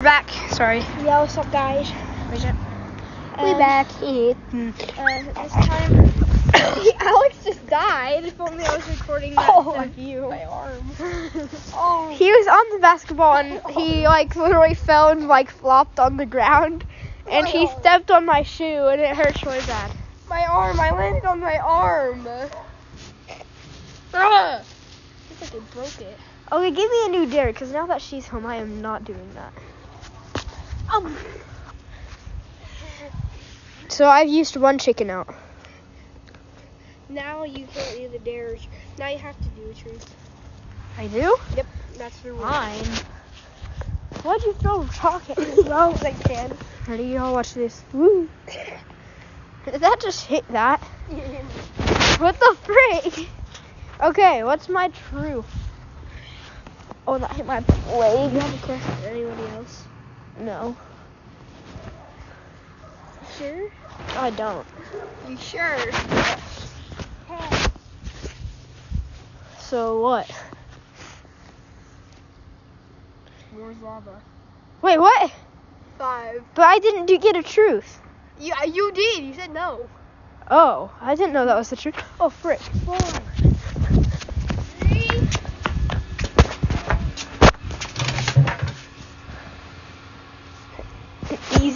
Back. Sorry. Yeah, what's up, guys? Where's it? We back. Uh, this time, Alex just died. If only I was recording that Oh, you. my arm. oh. He was on the basketball and he like literally fell and like flopped on the ground, and My he arm. stepped on my shoe and it hurts really bad. my arm. I landed on my arm. Ah. Looks like it broke it. Okay, give me a new dare, because now that she's home, I am not doing that. Oh. So I've used one chicken out. Now you can't do the dares. Now you have to do a truth. I do? Yep, that's the rule. Fine. Why'd you throw rock at me? well, they can. Ready, y'all watch this. Woo. Did that just hit that? What the frick? Okay, what's my truth? Oh, that hit my leg. you have a question anybody else? No, Sure. I don't. You sure? So what? Where's lava? Wait, what? Five. But I didn't do get a truth. Yeah, you did. You said no. Oh, I didn't know that was the truth. Oh, frick. Four. Three.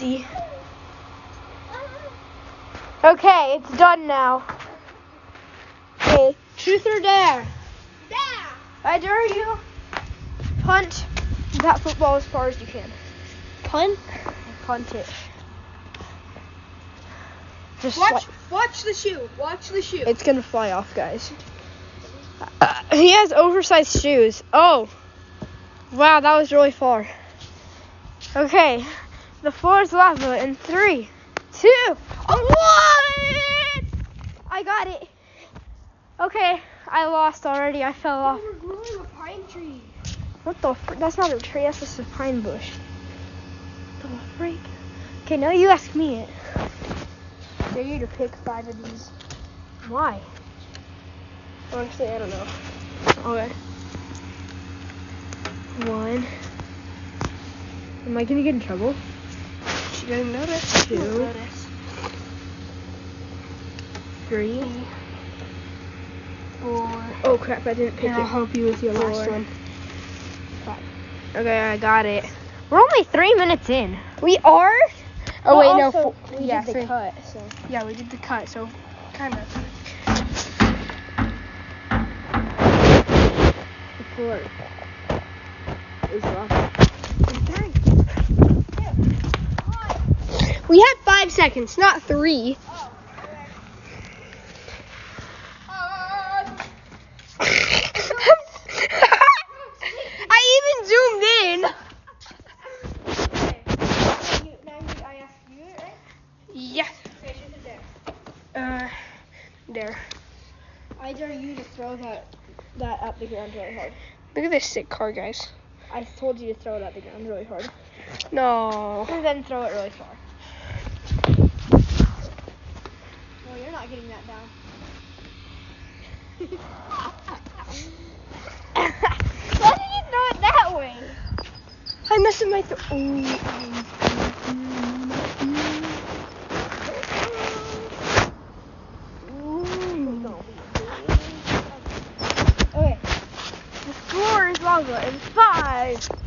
Easy. Okay, it's done now. Okay, truth or dare? Yeah. I dare you. Punt that football as far as you can. Punt. Punt it. Just Watch. Watch the shoe. Watch the shoe. it's gonna fly off, guys. Uh, he has oversized shoes. Oh, wow, that was really far. Okay, the floor is lava in three, two, one. I got it. Okay, I lost already. I fell off. We're growing a pine tree. What the frick? That's not a tree, that's just a pine bush. What the freak? Okay, now you ask me it. Dare you to pick five of these? Why? Honestly, I don't know. Okay. One. Am I gonna get in trouble? She didn't notice. Two. Notice. Three. Four. Oh crap, I didn't pick Here, I'll help you with your last Four. one. Okay, I got it. We're only three minutes in. We are. Oh Well, wait, no. also, Four, we yeah, did the three. cut, so. Yeah, we did the cut, so kind of. The floor is lava. We had five seconds, not three. I even zoomed in. Yeah. Uh, there. I dare you to throw that that at the ground really hard. Look at this sick car, guys. I told you to throw it at the ground really hard. No. And then throw it really far. No, you're not getting that down. Why did you throw it that way? I messed up my th- oh. Okay. The floor is lava in five.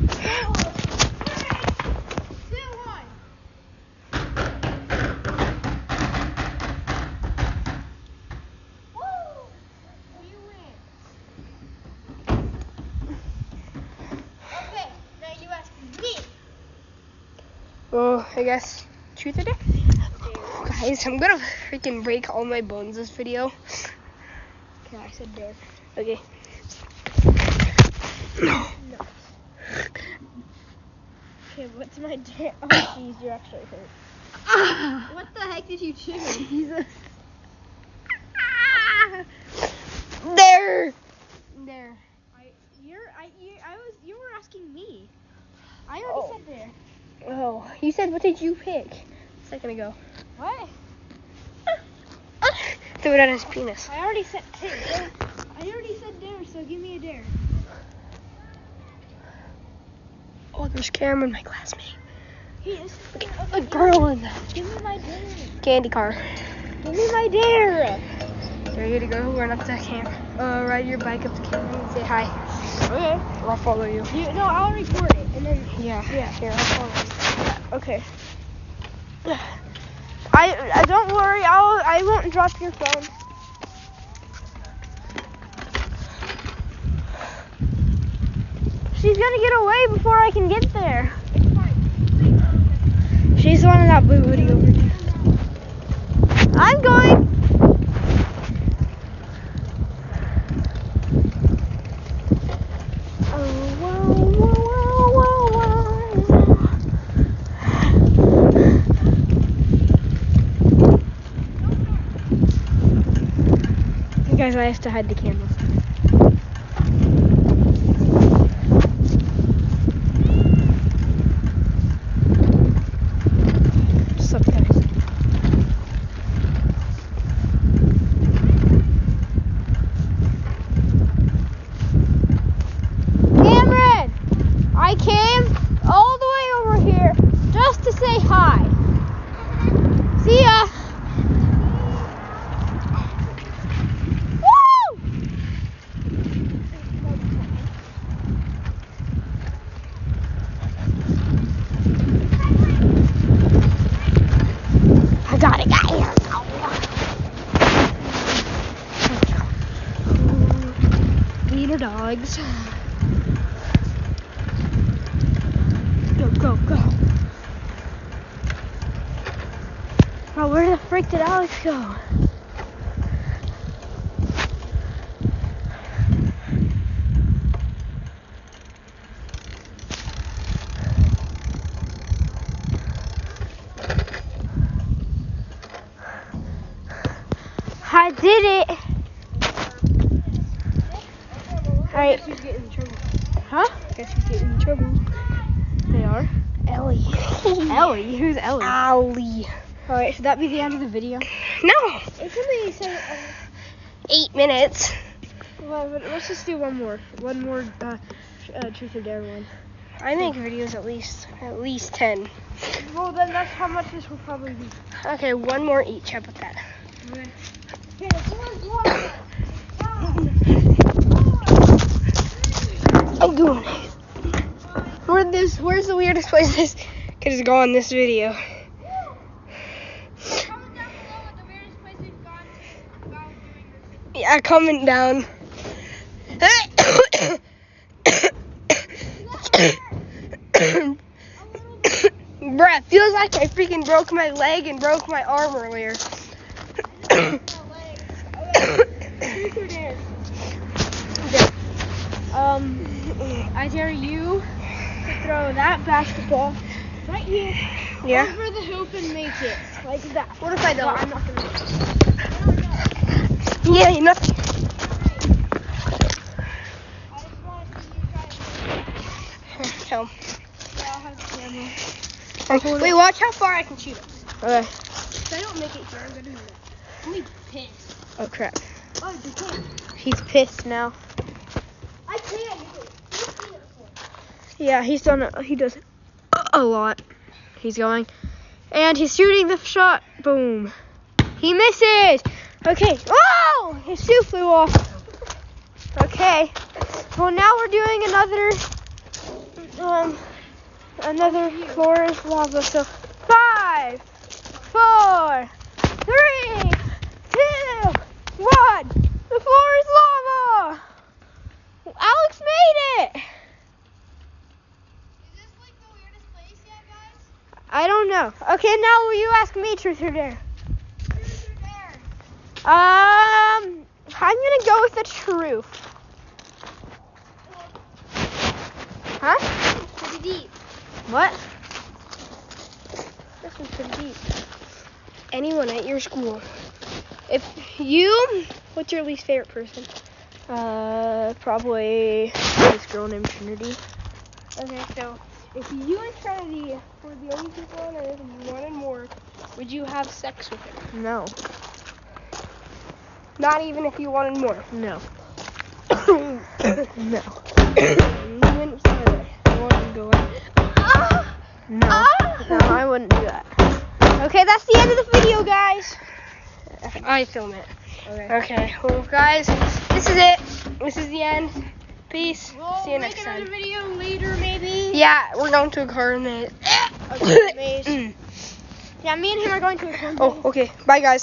Oh, I guess truth or dare? Guys, I'm gonna freaking break all my bones this video. Okay, I said dare. Okay. Okay, what's my dare? Oh, jeez, you're actually hurt. What the heck did you do? Jesus. There. There. I, you're, I, you, I was, you were asking me. I already Oh. said there. Oh, you said what did you pick? A second ago. What? Ah, ah, threw it at his penis. I already said. Hey, dare. I already said dare, so give me a dare. Oh, there's Cameron, my classmate. He is. A girl in that Give me my dare. candy car. Give me my dare. Ready to go? Run up to camp. Uh, ride your bike up to camp and say hi. Okay. I'll follow you. You, no, I'll record it and then. Yeah. Yeah. Here, I'll follow Okay. I, I don't worry. I'll I won't drop your phone. She's gonna get away before I can get there. She's the one in that blue hoodie over there. I'm going. Oh, wow, wow, wow, wow, wow. You guys, I have to hide the camera. What's up, guys? Cameron! I came all the way over here just to say hi. See ya! Woo! I got it, got it. Wiener dogs. Go, go, go. Bro, where the frick did Alex go? I did it. Alright. Who's getting in trouble? Huh? Guess who's getting in trouble? They are. Ellie. Ellie? Who's Ellie? Allie. Alright, should that be the end of the video? No. It can be say, Eight minutes. well, let's just do one more. One more uh, uh, truth or dare one. I make videos at least at least ten. Well, then that's how much this will probably be. Okay, one more each. How about that? Here, someone's walking. I'm doing it. Where this? Where's the weirdest place this could have gone? This video. Yeah, comment down. Bruh, feels like I freaking broke my leg and broke my arm earlier. Truth or dare? Um, I dare you to throw that basketball right here yeah. over the hoop and make it like that. What if I don't? I'm not gonna. Yeah, you nothing. I just want you guys Tell 'em. to all have the camera. Um, Wait, watch how far I can shoot. Okay. If I don't make it here, I'm gonna do. I'm gonna be pissed. Oh crap. Oh, you can't. He's pissed now. I can't do it. You've seen it before. Yeah, he's done it. He does a- a lot. He's going. And he's shooting the shot. Boom. He misses. Okay. Oh! His shoe flew off. Okay. Well, now we're doing another, um, another floor is lava. So, five, four, three, two, one. The floor is lava. Alex made it. Like the weirdest place yet, guys? I don't know. Okay, now will you ask me truth or dare? Um, I'm gonna go with the truth. Huh? Pretty deep. What? This one's pretty deep. Anyone at your school. If you, what's your least favorite person? Uh, probably this girl named Trinity. Okay, so if you and Trinity were the only people on Earth and you wanted more, would you have sex with her? No, Not even if you wanted more. no, no. no. you wouldn't kill her. wouldn't do it. No. Ah! No, I wouldn't do that. Okay, that's the end of the video, guys. I film it. Okay. Okay, well, guys, this is it. This is the end. Peace. We'll See you make next another time. video later, maybe. Yeah, we're going to a car maze. Okay, maze. Yeah, me and him are going to a car. oh, okay. Bye, guys.